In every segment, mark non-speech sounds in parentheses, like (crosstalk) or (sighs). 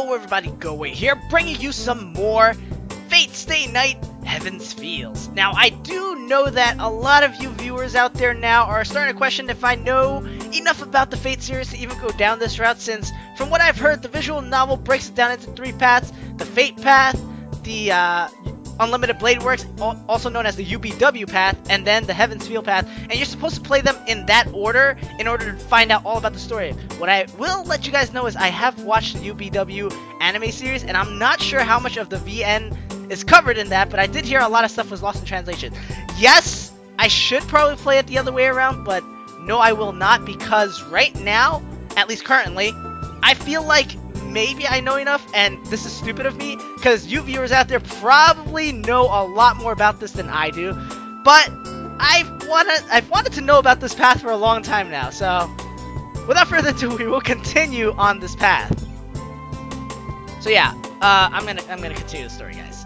Hello everybody, Goawei here, bringing you some more Fate Stay Night Heaven's Feels. Now, I do know that a lot of you viewers out there now are starting to question if I know enough about the Fate series to even go down this route, since from what I've heard, the visual novel breaks it down into three paths. The Fate path, the uh, Unlimited Blade Works, also known as the UBW path, and then the Heaven's Feel path, and you're supposed to play them in that order in order to find out all about the story. What I will let you guys know is I have watched the UBW anime series, and I'm not sure how much of the VN is covered in that, but I did hear a lot of stuff was lost in translation. Yes, I should probably play it the other way around, but no, I will not, because right now, at least currently, I feel like maybe I know enough, and this is stupid of me, because you viewers out there probably know a lot more about this than I do, but I've wanted, I've wanted to know about this path for a long time now, so without further ado, we (laughs) will continue on this path. So yeah, uh, I'm gonna, I'm gonna continue the story, guys.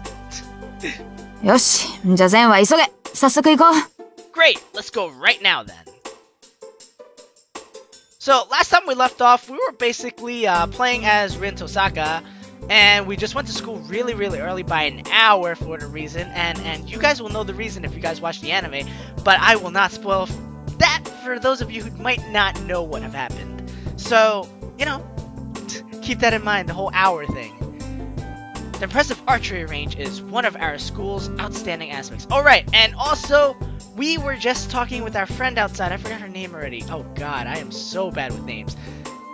(laughs) よし、じゃあ全は急げ早速行こう Great, let's go right now then. So last time we left off, we were basically uh, playing as Rin Tosaka, and we just went to school really, really early by an hour for the reason, and, and you guys will know the reason if you guys watch the anime, but I will not spoil that for those of you who might not know what have happened. So, you know, (laughs) keep that in mind, the whole hour thing. The impressive archery range is one of our school's outstanding aspects. Alright, and also, we were just talking with our friend outside. I forgot her name already. Oh god, I am so bad with names.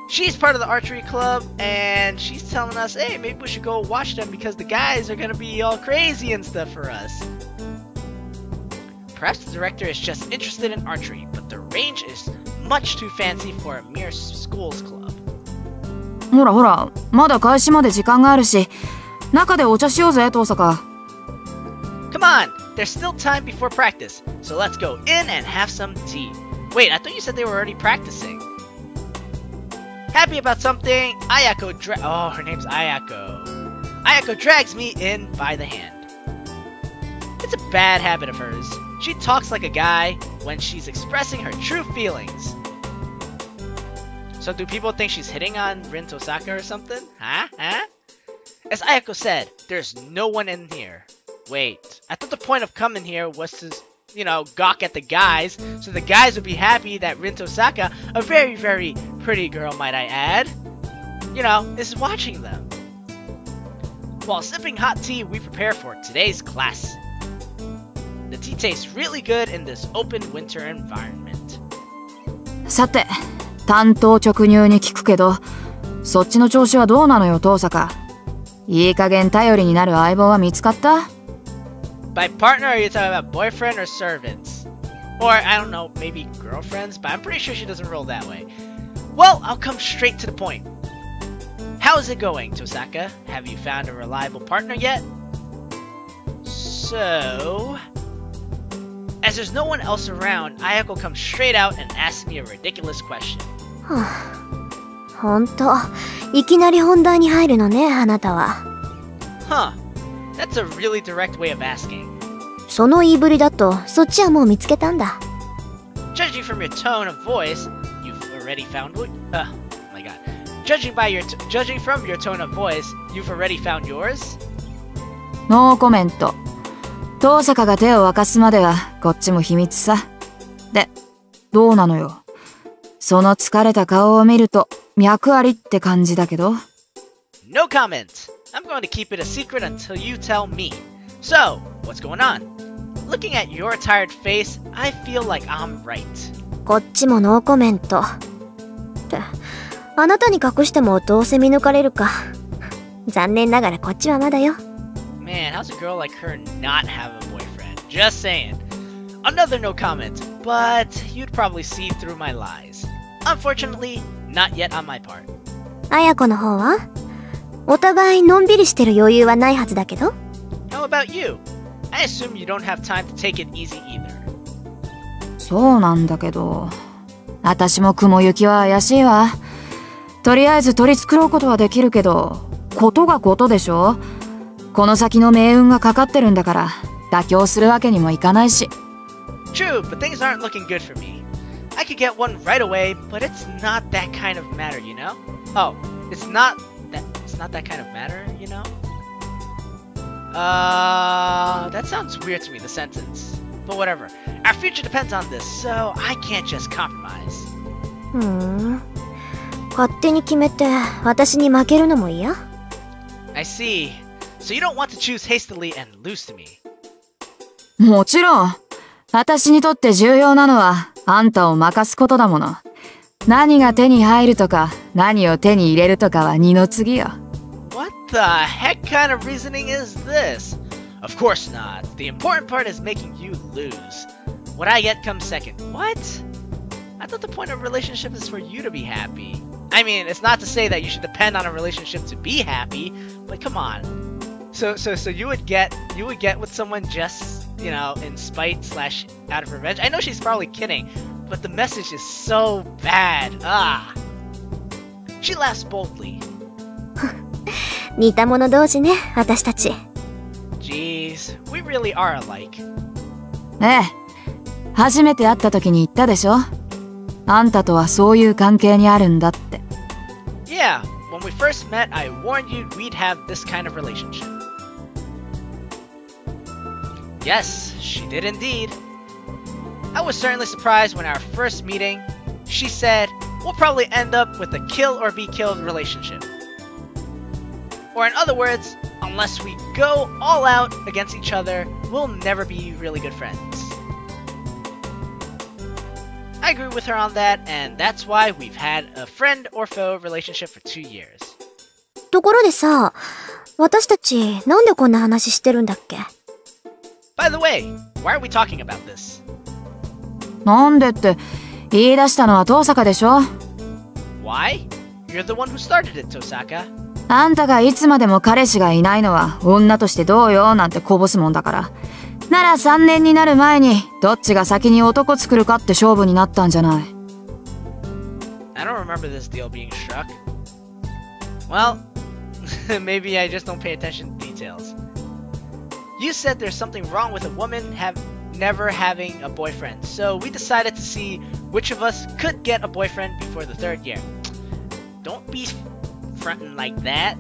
She's part of the archery club, and she's telling us, hey, maybe we should go watch them because the guys are gonna be all crazy and stuff for us. Perhaps the director is just interested in archery, but the range is much too fancy for a mere school's club. ほらほら、まだ開始まで時間があるし、中でお茶しようぜ、遠坂。Come on! There's still time before practice, so let's go in and have some tea. Wait, I thought you said they were already practicing. Happy about something, Ayako dra- Oh, her name's Ayako. Ayako drags me in by the hand. It's a bad habit of hers. She talks like a guy when she's expressing her true feelings. So do people think she's hitting on Rin Tosaka or something? Huh? Huh? As Ayako said, there's no one in here. Wait, I thought the point of coming here was to, you know, gawk at the guys, so the guys would be happy that Rin Tosaka, a very, very pretty girl, might I add, you know, is watching them. While sipping hot tea, we prepare for today's class. The tea tastes really good in this open winter environment. さて、担当直入に聞くけど、そっちの調子はどうなのよ、遠坂。いい加減頼りになる相棒は見つかった By partner, are you talking about boyfriend or servants? Or, I don't know, maybe girlfriends, but I'm pretty sure she doesn't roll that way. Well, I'll come straight to the point. How's it going, Tosaka? Have you found a reliable partner yet? So... As there's no one else around, Ayako comes straight out and asks me a ridiculous question. (sighs) ほんと、いきなり本題に入るのね、あなたは。 Huh. That's a really direct way of asking. その言いぶりだと、そっちはもう見つけたんだ。Judging from your tone of voice, you've already found what? Uh, oh my god. Judging by your, judging from your tone of voice, you've already found yours. ノーコメント。遠坂が手を沸かすまでは、こっちも秘密さ。で、どうなのよ。その疲れた顔を見ると、脈ありって感じだけど。No comment. I'm going to keep it a secret until you tell me. So, what's going on? Looking at your tired face, I feel like I'm right. こっちもノーコメント。って、あなたに隠してもどうせ見抜かれるか。残念ながらこっちはまだよ。 Man, how's a girl like her not have a boyfriend? Just saying. Another no comment, but you'd probably see through my lies. Unfortunately, not yet on my part. 綾子の方は お互いのんびりしてる余裕はないはずだけど How about you? I assume you don't have time to take it easy either. そうなんだけど。私も雲行きは怪しいわ。とりあえず取り繕うことはできるけど、ことがことでしょこの先の命運がかかってるんだから、妥協するわけにもいかないし。True, but things aren't looking good for me. I could get one right away, but it's not that kind of matter, you know? Oh, it's not it's not that kind of matter, you know? Uh, that sounds weird to me, the sentence. But whatever. Our future depends on this, so I can't just compromise. ふーん勝手に決めて私に負けるのも嫌 I see. So you don't want to choose hastily and lose to me. もちろん。私にとって重要なのは、あんたを任すことだもの。何が手に入るとか、何を手に入れるとかは二の次よ。 What the heck kind of reasoning is this? Of course not. The important part is making you lose. What I get comes second. What? I thought the point of a relationship is for you to be happy. I mean, it's not to say that you should depend on a relationship to be happy, but come on. So, so, so you would get, you would get with someone just, you know, in spite slash out of revenge. I know she's probably kidding, but the message is so bad. Ah. She laughs boldly. 似た者同士ね私たち Jeez, we really are alike. ええ。初めて会った時に言ったでしょあんたとはそういう関係にあるんだって。Yeah, when we first met, I warned you we'd have this kind of relationship. Yes, she did indeed. I was certainly surprised when our first meeting, she said, we'll probably end up with a kill or be killed relationship. Or in other words, unless we go all out against each other, we'll never be really good friends. I agree with her on that, and that's why we've had a friend or foe relationship for two years. ところでさ私たちなんでこんな話してるんだっけ By the way, why are we talking about this? なんでって、言い出したのは遠坂でしょ Why? You're the one who started it, Tosaka. あんたがいつまでも彼氏がいないのは女としてどうよなんてこぼすもんだから。なら3年になる前にどっちが先に男作るかって勝負になったんじゃない。I don't remember this deal being struck. Well, maybe I just don't pay attention to details. You said there's something wrong with a woman have never having a boyfriend, so we decided to see which of us could get a boyfriend before the third year. Don't be fronting like that.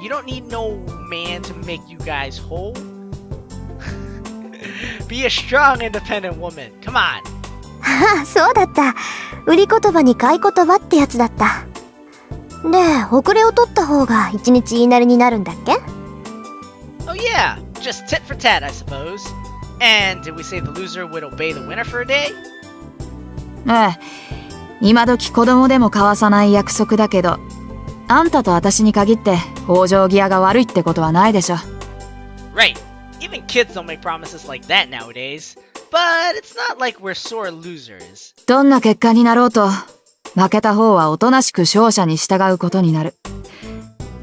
You don't need no man to make you guys whole. (laughs) be a strong, independent woman. Come on. あ(laughs) あそうだった売り言葉に買い言葉ってやつだったで遅れを取った方が一日言いなりになるんだっけ Oh yeah, just tit for tat, I suppose. And did we say the loser would obey the winner for a day? ええ。今時子供でも交わさない約束だけど、あんたと私に限って往生際が悪いってことはないでしょ。Right. Even kids don't make promises like that nowadays. But it's not like we're sore losers. どんな結果になろうと、負けた方はおとなしく勝者に従うことになる。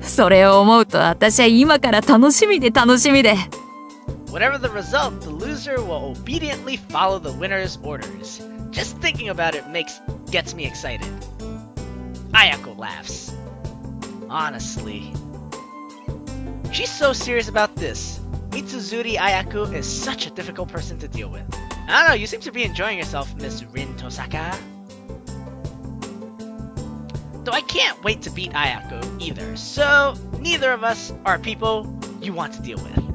それを思うと私は今から楽しみで楽しみで。Whatever the result, the loser will obediently follow the winner's orders. Just thinking about it makes gets me excited. Ayako laughs. Honestly. She's so serious about this. Mitsuzuri Ayako is such a difficult person to deal with. I don't know, you seem to be enjoying yourself, Miss Rin Tosaka. Though I can't wait to beat Ayako either, so neither of us are people you want to deal with.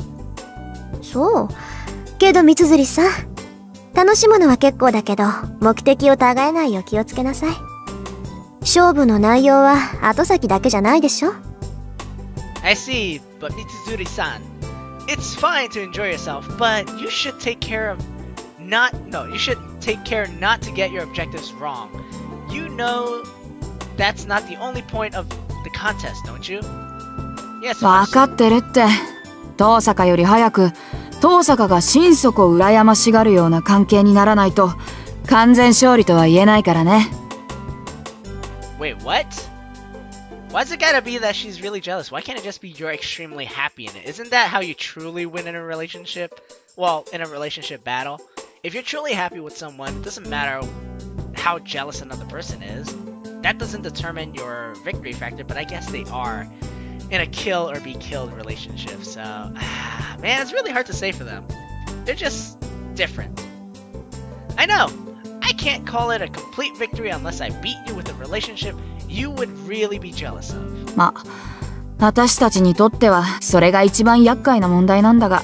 そうけど三辻さん楽しむのは結構だけど目的を違えないよう気をつけなさい勝負の内容は後先だけじゃないでしょ I see, but Mitsuzuri-san, it's fine to enjoy yourself, but you should take care of not no, you should take care not to get your objectives wrong. You know that's not the only point of the contest, don't you? Yes, わかってるって。遠坂より早く、遠坂が心底羨ましがるような関係にならないと、完全勝利とは言えないからね。 Wait, what? Why's it gotta be that she's really jealous? Why can't it just be you're extremely happy in it? Isn't that how you truly win in a relationship? Well, in a relationship battle? If you're truly happy with someone, it doesn't matter how jealous another person is. That doesn't determine your victory factor, but I guess they are in a kill or be killed relationship. So, (sighs) man, it's really hard to say for them. They're just different. I know. I can't call it a complete victory unless I beat you with a relationship you would really be jealous of. ま、 私たちにとってはそれが一番厄介な問題なんだが、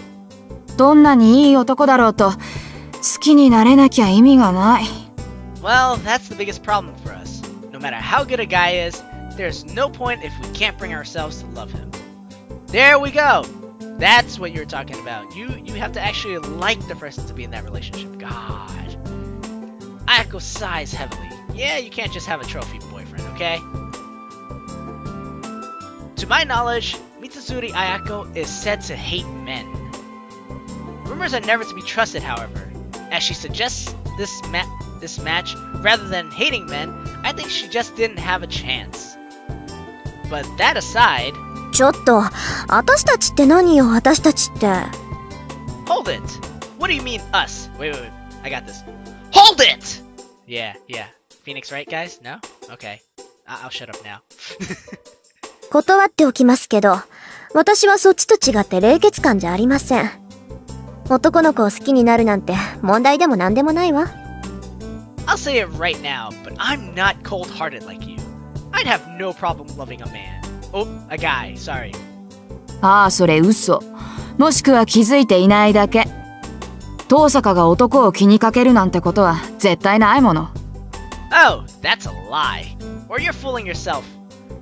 どんなにいい男だろうと、好きになれなきゃ意味がない。Well, that's the biggest problem for us. No matter how good a guy is, there's no point if we can't bring ourselves to love him. There we go! That's what you're talking about. You you have to actually like the person to be in that relationship. God. Ayako sighs heavily. Yeah, you can't just have a trophy boyfriend, okay? To my knowledge, Mitsuzuri Ayako is said to hate men. Rumors are never to be trusted, however. As she suggests this ma this match, rather than hating men, I think she just didn't have a chance. But that aside... ちょっと、私たちって何よ、私たちって。Hold it! What do you mean, us? Wait, wait, wait. I got this. Hold it! Yeah, yeah. Phoenix right, guys? No? Okay. I I'll shut up now. 断っておきますけど、私はそっちと違って冷血感じゃありません。男の子を好きになるなんて問題でも何でもないわ。I'll say it right now, but I'm not cold-hearted like you. I'd have no problem loving a man. Oh, a guy, sorry. ああ、それ嘘。もしくは気づいていないだけ。遠坂が男を気にかけるなんてことは絶対ないもの。Oh, that's a lie. Or you're fooling yourself.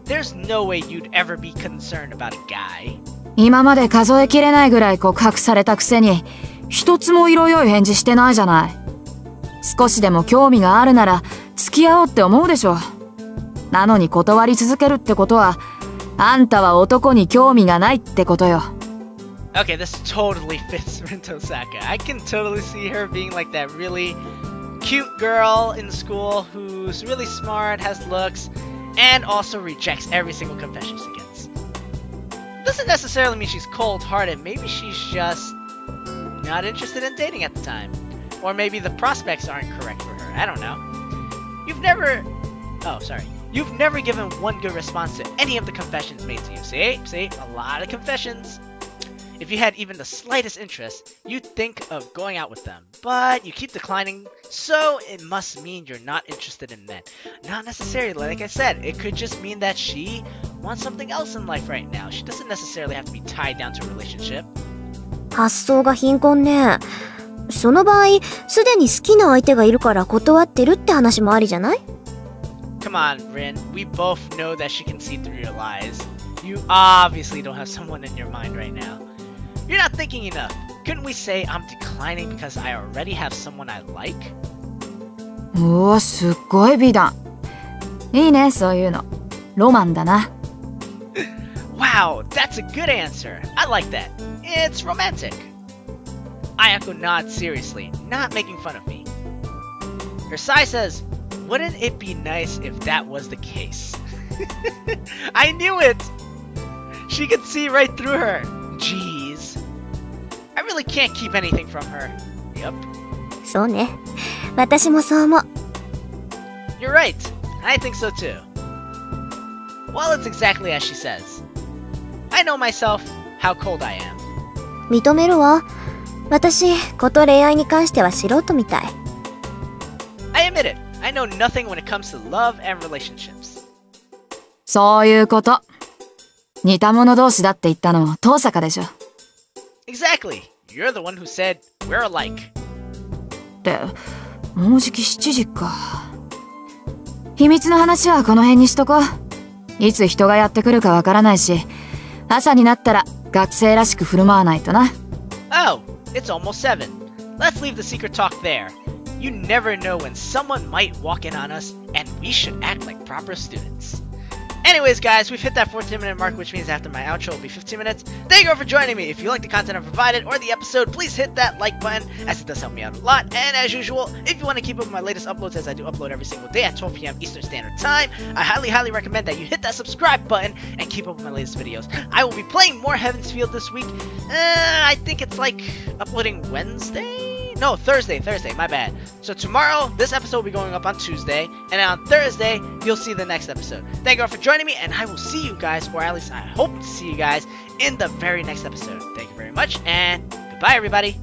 There's no way you'd ever be concerned about a guy. 今まで数えきれないぐらい告白されたくせに、一つも色良い返事してないじゃない。少しでも興味があるなら、付き合おうって思うでしょ。なのに断り続けるってことはあんたは男に興味がないってことよ Okay, this totally fits (laughs) Rin Tosaka. I can totally see her being like that really cute girl in school who's really smart, has looks, and also rejects every single confession she gets. Doesn't necessarily mean she's cold-hearted, maybe she's just not interested in dating at the time. Or maybe the prospects aren't correct for her, I don't know. You've never... Oh, sorry. You've never given one good response to any of the confessions made to you. See? See? A lot of confessions. If you had even the slightest interest, you'd think of going out with them, but you keep declining, so it must mean you're not interested in men. Not necessarily, like I said, it could just mean that she wants something else in life right now. She doesn't necessarily have to be tied down to a relationship. 発想が貧困ね。その場合、すでに好きな相手がいるから断ってるって話もありじゃない Come on, Rin. We both know that she can see through your lies. You obviously don't have someone in your mind right now. You're not thinking enough. Couldn't we say I'm declining because I already have someone I like? おお、すっごい美談。いいね、そういうの。ロマンだな。wow, that's a good answer. I like that. It's romantic. Ayako nods seriously, not making fun of me. Her sigh says, Wouldn't it be nice if that was the case? (laughs) I knew it! She could see right through her. Gee. I really can't keep anything from her. Yep. そうね。私もそう思う。You're right. I think so too. Well, it's exactly as she says. I know myself, how cold I am. 認めるわ。私、こと恋愛に関しては素人みたい。I admit it. I know nothing when it comes to love and relationships. そういうこと。似た者同士だって言ったの、遠坂でしょ。Exactly. You're the one who said we're alike. って、もうじき7時か。秘密の話はこの辺にしとこう。いつ人がやってくるかわからないし、朝になったら学生らしく振る舞わないとな。Oh, it's almost seven. Let's leave the secret talk there. You never know when someone might walk in on us, and we should act like proper students. Anyways, guys, we've hit that 14 minute mark, which means after my outro will be 15 minutes. Thank you all for joining me. If you like the content I've provided or the episode, please hit that like button, as it does help me out a lot. And as usual, if you want to keep up with my latest uploads, as I do upload every single day at 12 p.m. Eastern Standard Time, I highly, highly recommend that you hit that subscribe button and keep up with my latest videos. I will be playing more Heaven's Feel this week. Uh, I think it's like uploading Wednesday? No, Thursday, Thursday, my bad. So tomorrow, this episode will be going up on Tuesday, and on Thursday, you'll see the next episode. Thank you all for joining me, and I will see you guys, or at least I hope to see you guys, in the very next episode. Thank you very much, and goodbye, everybody.